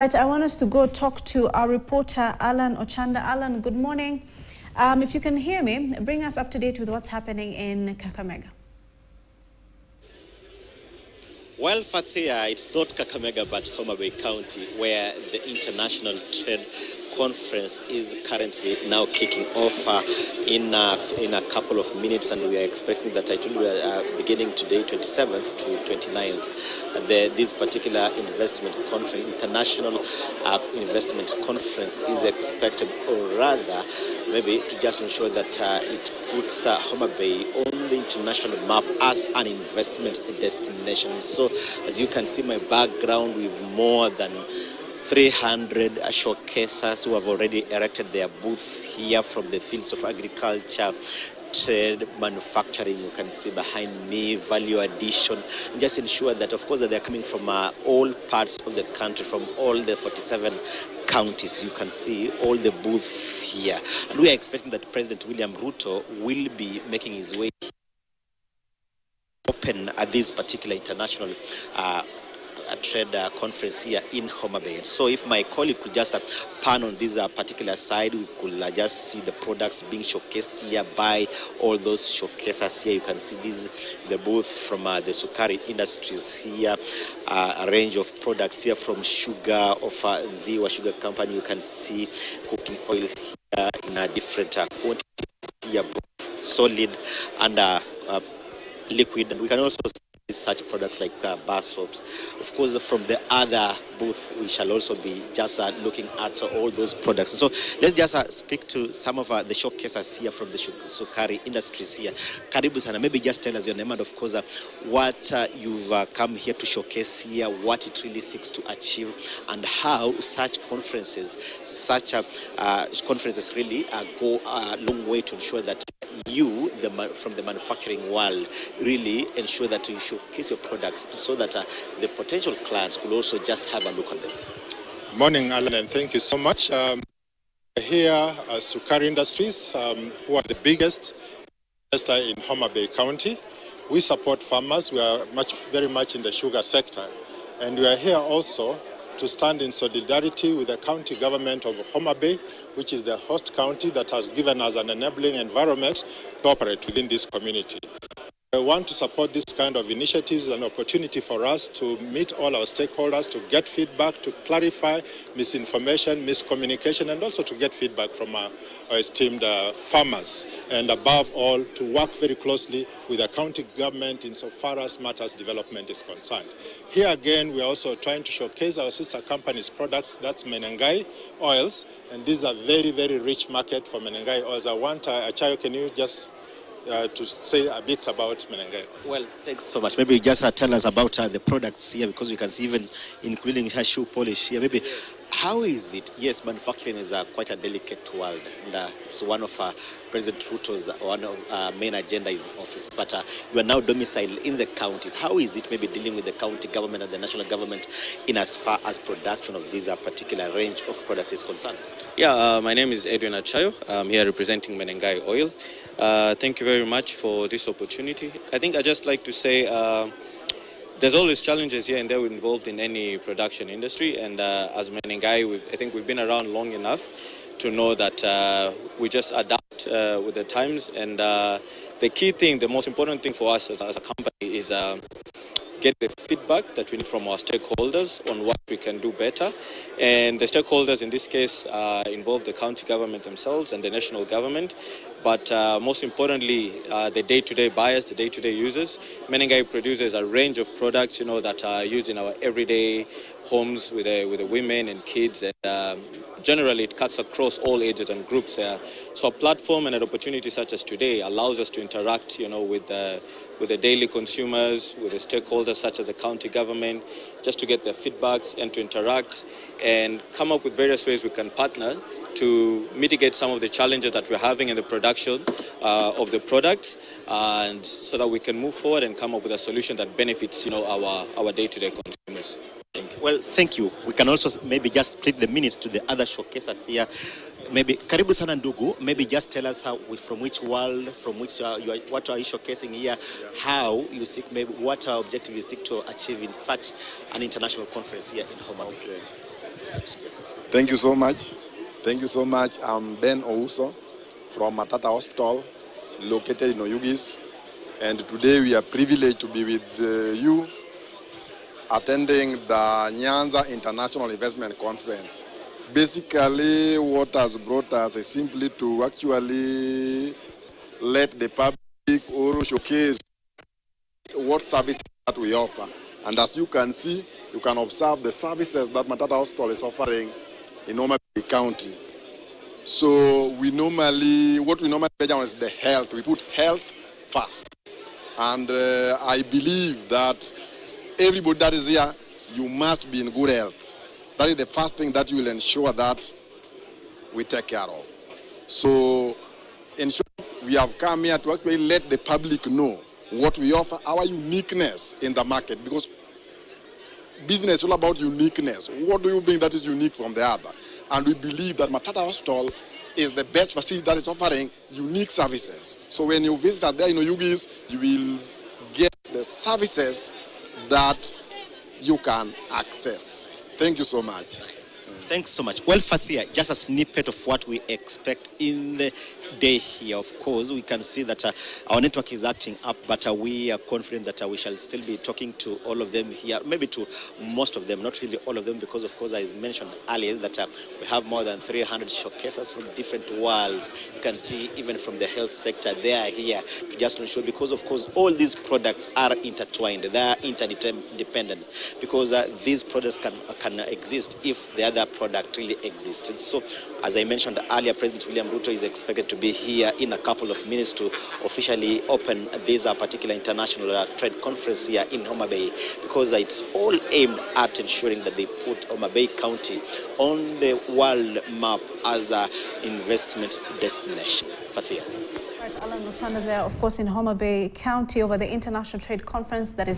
Right, I want us to go talk to our reporter Alan Ochanda. Alan, good morning. Um, if you can hear me, bring us up to date with what's happening in Kakamega. Well, Fathia, it's not Kakamega but Homa Bay County where the International Trade Conference is currently now kicking off uh, in, uh, in a couple of minutes and we are expecting that I told you uh, beginning today, 27th to 29th. Uh, the, this particular investment conference, International uh, Investment Conference is expected, or rather, maybe to just ensure that uh, it puts uh, Homa Bay on the international map as an investment destination. So, as you can see my background, with more than 300 showcasers who have already erected their booth here from the fields of agriculture, trade, manufacturing, you can see behind me, value addition, just ensure that, of course, that they're coming from uh, all parts of the country, from all the 47 counties. You can see all the booths here. And we are expecting that President William Ruto will be making his way open at this particular international uh, trade uh, conference here in Homa Bay. So if my colleague could just uh, pan on this uh, particular side, we could uh, just see the products being showcased here by all those showcasers here. You can see this, the booth from uh, the Sukari Industries here, uh, a range of products here from sugar, of uh, Ndhiwa Sugar Company. You can see cooking oil here in a different quantities here, solid and liquid. And we can also such products like uh, bar soaps. Of course, from the other booth, we shall also be just uh, looking at all those products. So let's just uh, speak to some of uh, the showcasers here from the Sukari industries here. Karibu sana, maybe just tell us your name and of course uh, what uh, you've uh, come here to showcase here, what it really seeks to achieve and how such conferences, such conferences really go a long way to ensure that you, the from the manufacturing world, really ensure that you showcase your products so that uh, the potential clients could also just have a look on them. Morning, Alan, and thank you so much. Um, here at Sukari Industries, um, who are the biggest investor in Homa Bay County. We support farmers. We are much, very much in the sugar sector. And we are here also to stand in solidarity with the county government of Homa Bay, which is the host county that has given us an enabling environment to operate within this community. I want to support this kind of initiatives, an opportunity for us to meet all our stakeholders, to get feedback, to clarify misinformation, miscommunication, and also to get feedback from our, our esteemed uh, farmers. And above all, to work very closely with the county government insofar as matters development is concerned. Here again, we are also trying to showcase our sister company's products, that's Menengai oils, and this is a very, very rich market for Menengai oils. I want, uh, Achayo, can you just uh, to say a bit about Menengai. Well, thanks so much. Maybe you just uh, tell us about uh, the products here because we can see even including her shoe polish here. Maybe how is it? Yes, manufacturing is uh, quite a delicate world, and uh, it's one of uh, President Ruto's one of uh, main agenda is office. But uh, you are now domiciled in the counties. How is it maybe dealing with the county government and the national government in as far as production of this uh, particular range of product is concerned? Yeah, uh, my name is Edwin Achayo. I'm here representing Menengai Oil. Uh, thank you very much for this opportunity. I think I just like to say uh, there's always challenges here and there involved in any production industry. And uh, as Menengai, we've, I think we've been around long enough to know that uh, we just adapt uh, with the times. And uh, the key thing, the most important thing for us as, as a company is uh, get the feedback that we need from our stakeholders on what we can do better. And the stakeholders in this case uh, involve the county government themselves and the national government. But uh, most importantly, uh, the day-to-day buyers, the day-to-day users. Menengai produces a range of products, you know, that are used in our everyday homes with the, with the women and kids. And um, generally, it cuts across all ages and groups. Uh, so a platform and an opportunity such as today allows us to interact, you know, with the, with the daily consumers, with the stakeholders such as the county government, just to get their feedbacks and to interact and come up with various ways we can partner to mitigate some of the challenges that we're having in the production uh, of the products, and so that we can move forward and come up with a solution that benefits, you know, our, our day-to-day consumers. Thank you. Well, thank you. We can also maybe just split the minutes to the other showcases here. Maybe karibu sana ndugu. Maybe just tell us how, from which world, from which uh, you are, what are you showcasing here, yeah. how you seek, maybe what our objective you seek to achieve in such an international conference here in Homa Bay. Thank you so much. Thank you so much. I'm Ben Ouso from Matata Hospital, located in Oyugis. And today we are privileged to be with uh, you attending the Nyanza International Investment Conference. Basically, what has brought us is simply to actually let the public or showcase what services that we offer. And as you can see, you can observe the services that Matata Hospital is offering in Homa Bay County. So we normally, what we normally measure is the health. We put health first. And uh, I believe that everybody that is here, you must be in good health. That is the first thing that you will ensure that we take care of. So, in short, we have come here to actually let the public know what we offer, our uniqueness in the market, because business is all about uniqueness. What do you bring that is unique from the other? And we believe that Matata Hospital is the best facility that is offering unique services. So when you visit there in Oyugis, you will get the services that you can access. Thank you so much. Thanks so much. Well, Fathia, just a snippet of what we expect in the day here. Of course, we can see that uh, our network is acting up, but uh, we are confident that uh, we shall still be talking to all of them here, maybe to most of them, not really all of them, because of course, as mentioned earlier, that uh, we have more than 300 showcases from different worlds. You can see even from the health sector, they are here to just ensure, because of course, all these products are intertwined, they are interdependent, because uh, these products can, can exist if the other product really existed. So, as I mentioned earlier, President William Ruto is expected to be here in a couple of minutes to officially open this uh, particular international uh, trade conference here in Homa Bay because it's all aimed at ensuring that they put Homa Bay County on the world map as an investment destination. Fathia. Alan Ochanda there, of course, in Homa Bay County over the International Trade Conference that is